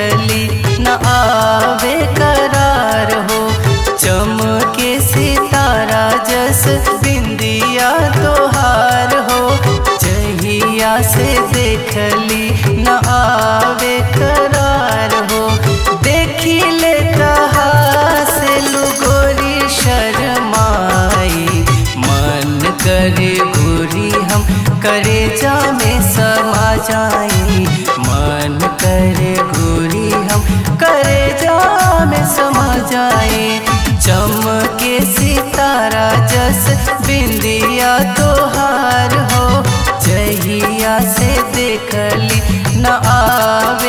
छली न आवे करार हो। चमके सितारा जस बिंदिया तोहार हो। जहिया से देखली न आवे करार हो। देखी ले से लुगोरी शर्माई। मन करे बुरी हम करे जा में समा जाए बिंदिया तोहार हो जहिया से देखली न आवे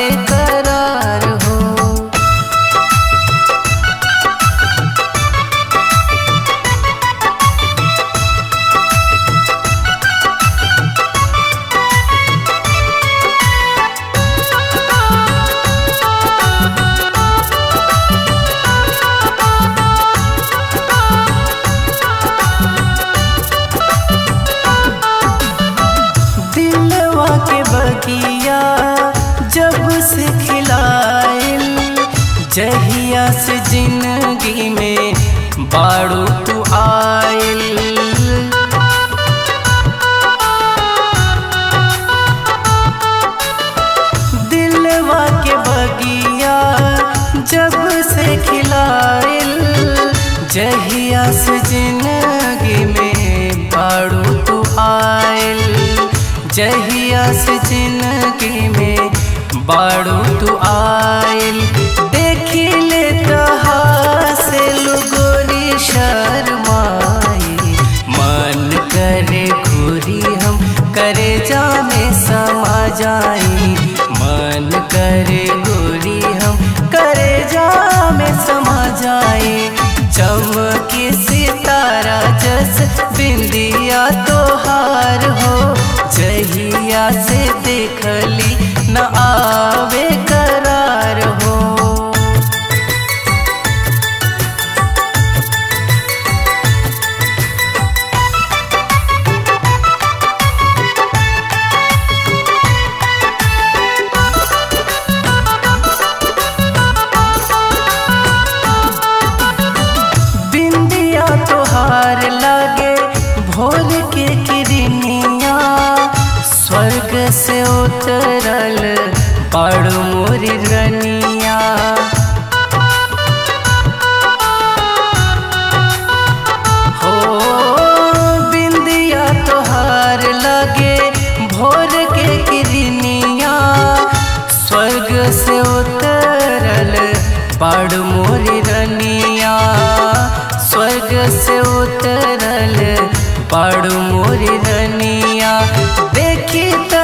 जहिया से ज़िंदगी में बाड़ू तू आइल दिलवा के बगिया जब से खिलाइल जहिया से ज़िंदगी में बाड़ू तू आइल जहिया से ज़िंदगी में बाड़ू तू आइल करे से उतरल, पड़ मोरी रनिया। हो, बिंदिया तोहार लागे, भोर के किरनिया। स्वर्ग से उतरल, पड़ मोरी रनिया। स्वर्ग से उतरल, पड़ मोरी रनिया। देखी तजे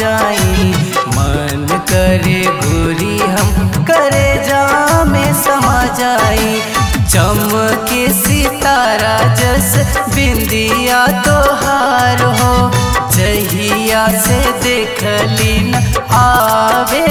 जाई मन करे गोरी हम करे जा में समा जाई चमके सितारा जस बिंदिया तोहार हो। जहिया से देखली लीन आवे